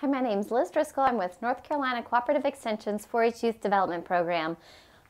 Hi, my name is Liz Driscoll. I'm with North Carolina Cooperative Extension's 4-H Youth Development Program.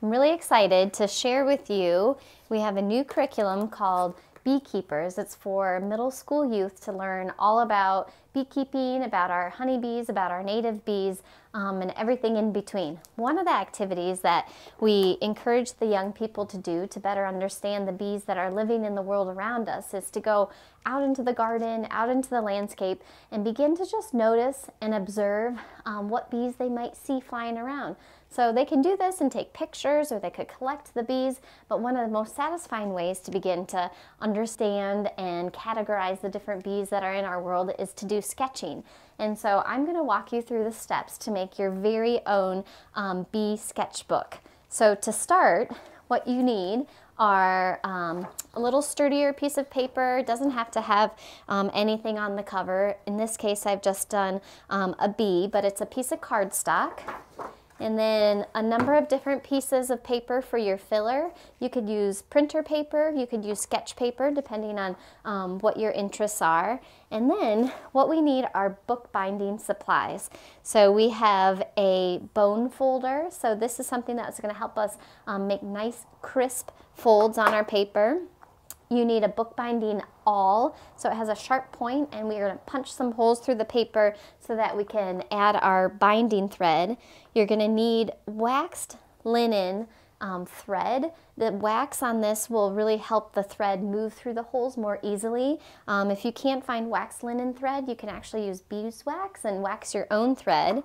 I'm really excited to share with you, we have a new curriculum called Beekeepers. It's for middle school youth to learn all about beekeeping, about our honeybees, about our native bees, um, and everything in between. One of the activities that we encourage the young people to do to better understand the bees that are living in the world around us is to go out into the garden, out into the landscape, and begin to just notice and observe um, what bees they might see flying around. So they can do this and take pictures or they could collect the bees, but one of the most satisfying ways to begin to understand and categorize the different bees that are in our world is to do sketching. And so I'm going to walk you through the steps to make your very own um, bee sketchbook. So to start, what you need are um, a little sturdier piece of paper. It doesn't have to have um, anything on the cover. In this case, I've just done um, a bee, but it's a piece of cardstock and then a number of different pieces of paper for your filler. You could use printer paper, you could use sketch paper, depending on um, what your interests are. And then what we need are bookbinding supplies. So we have a bone folder. So this is something that's gonna help us um, make nice crisp folds on our paper. You need a bookbinding so it has a sharp point and we're gonna punch some holes through the paper so that we can add our binding thread. You're gonna need waxed linen um, thread. The wax on this will really help the thread move through the holes more easily. Um, if you can't find wax linen thread, you can actually use beeswax and wax your own thread.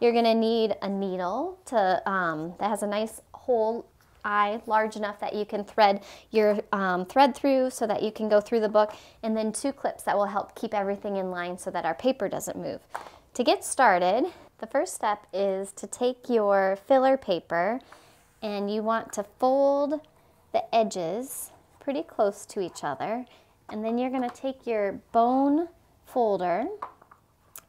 You're gonna need a needle to, um, that has a nice hole eye large enough that you can thread your um, thread through so that you can go through the book and then two clips that will help keep everything in line so that our paper doesn't move. To get started, the first step is to take your filler paper and you want to fold the edges pretty close to each other and then you're going to take your bone folder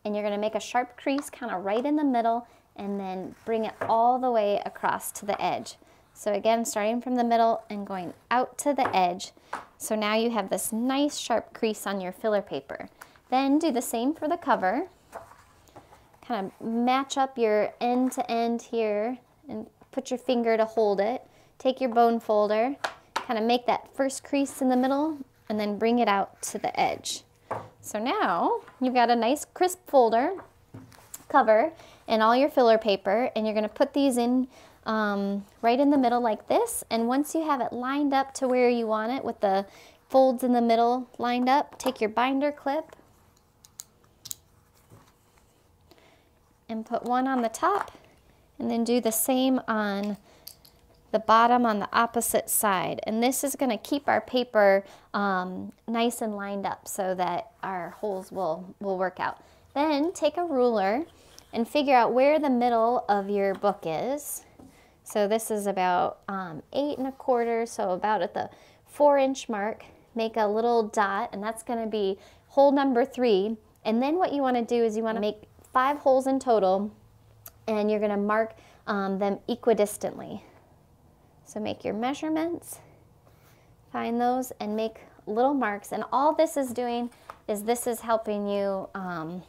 and you're going to make a sharp crease kind of right in the middle and then bring it all the way across to the edge. So again, starting from the middle and going out to the edge. So now you have this nice sharp crease on your filler paper. Then do the same for the cover. Kind of match up your end to end here and put your finger to hold it. Take your bone folder, kind of make that first crease in the middle and then bring it out to the edge. So now you've got a nice crisp folder cover and all your filler paper and you're going to put these in um, right in the middle like this. And once you have it lined up to where you want it with the folds in the middle lined up, take your binder clip and put one on the top and then do the same on the bottom on the opposite side. And this is going to keep our paper um, nice and lined up so that our holes will, will work out. Then take a ruler and figure out where the middle of your book is. So this is about um, eight and a quarter, so about at the four inch mark. Make a little dot, and that's gonna be hole number three. And then what you wanna do is you wanna make five holes in total, and you're gonna mark um, them equidistantly. So make your measurements, find those, and make little marks. And all this is doing is this is helping you um,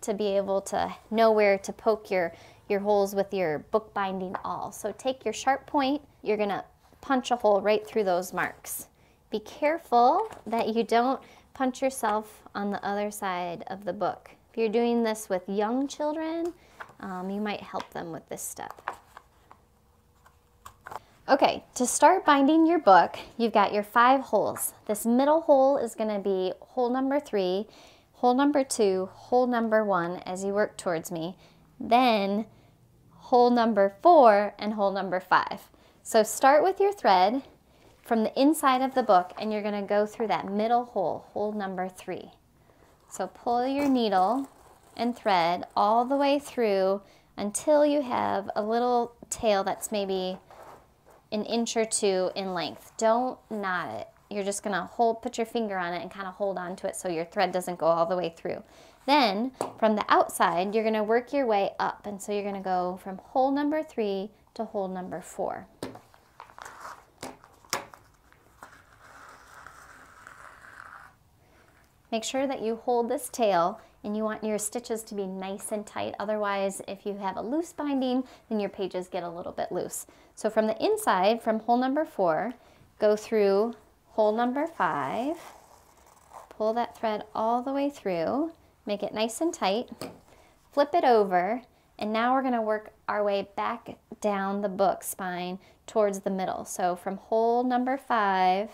to be able to know where to poke your your holes with your bookbinding awl. So take your sharp point, you're gonna punch a hole right through those marks. Be careful that you don't punch yourself on the other side of the book. If you're doing this with young children, um, you might help them with this step. Okay, to start binding your book, you've got your five holes. This middle hole is gonna be hole number three, hole number two, hole number one as you work towards me. Then hole number four and hole number five. So start with your thread from the inside of the book and you're gonna go through that middle hole, hole number three. So pull your needle and thread all the way through until you have a little tail that's maybe an inch or two in length. Don't knot it. You're just gonna hold, put your finger on it and kind of hold on to it so your thread doesn't go all the way through. Then from the outside, you're gonna work your way up. And so you're gonna go from hole number three to hole number four. Make sure that you hold this tail and you want your stitches to be nice and tight. Otherwise, if you have a loose binding, then your pages get a little bit loose. So from the inside, from hole number four, go through hole number five, pull that thread all the way through, make it nice and tight, flip it over, and now we're gonna work our way back down the book spine towards the middle. So from hole number five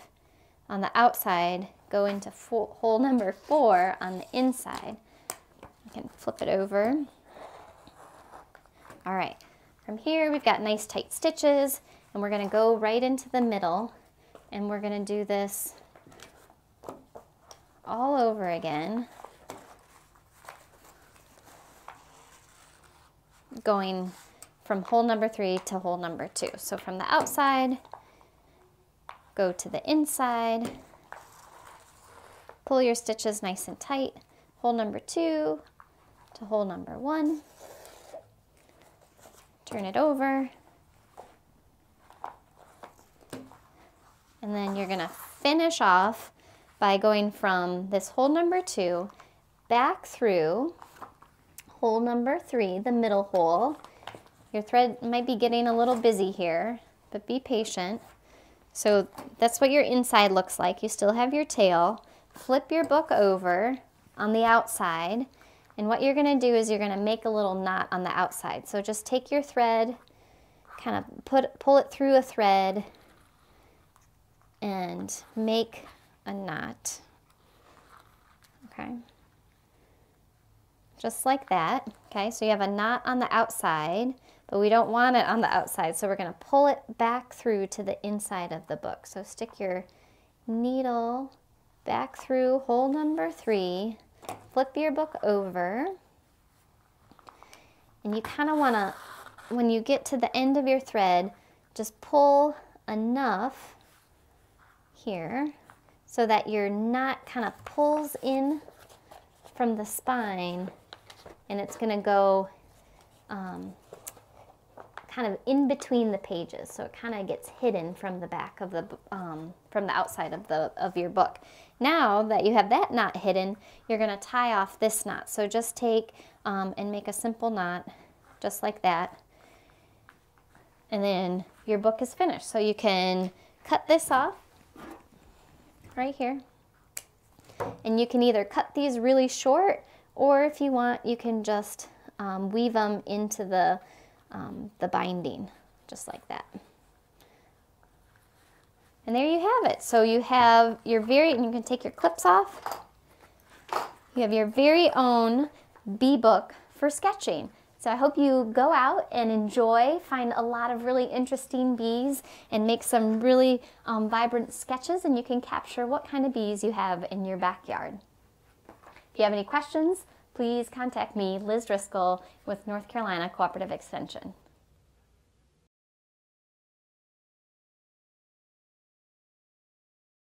on the outside, go into hole number four on the inside. You can flip it over. All right, from here we've got nice tight stitches and we're gonna go right into the middle and we're gonna do this all over again. Going from hole number three to hole number two. So from the outside, go to the inside, pull your stitches nice and tight, hole number two to hole number one, turn it over, and then you're gonna finish off by going from this hole number two back through hole number three, the middle hole, your thread might be getting a little busy here, but be patient. So that's what your inside looks like. You still have your tail. Flip your book over on the outside. And what you're gonna do is you're gonna make a little knot on the outside. So just take your thread, kind of put, pull it through a thread and make a knot. Okay. Just like that. Okay, so you have a knot on the outside but we don't want it on the outside. So we're gonna pull it back through to the inside of the book. So stick your needle back through hole number three, flip your book over, and you kind of want to, when you get to the end of your thread, just pull enough here so that your knot kind of pulls in from the spine and it's going to go um, kind of in between the pages, so it kind of gets hidden from the back of the um, from the outside of the of your book. Now that you have that knot hidden, you're going to tie off this knot. So just take um, and make a simple knot, just like that, and then your book is finished. So you can cut this off right here, and you can either cut these really short, or if you want, you can just um, weave them into the um, the binding, just like that. And there you have it. So you have your very, and you can take your clips off. You have your very own bee book for sketching. So I hope you go out and enjoy, find a lot of really interesting bees and make some really um, vibrant sketches and you can capture what kind of bees you have in your backyard. If you have any questions, please contact me, Liz Driscoll, with North Carolina Cooperative Extension.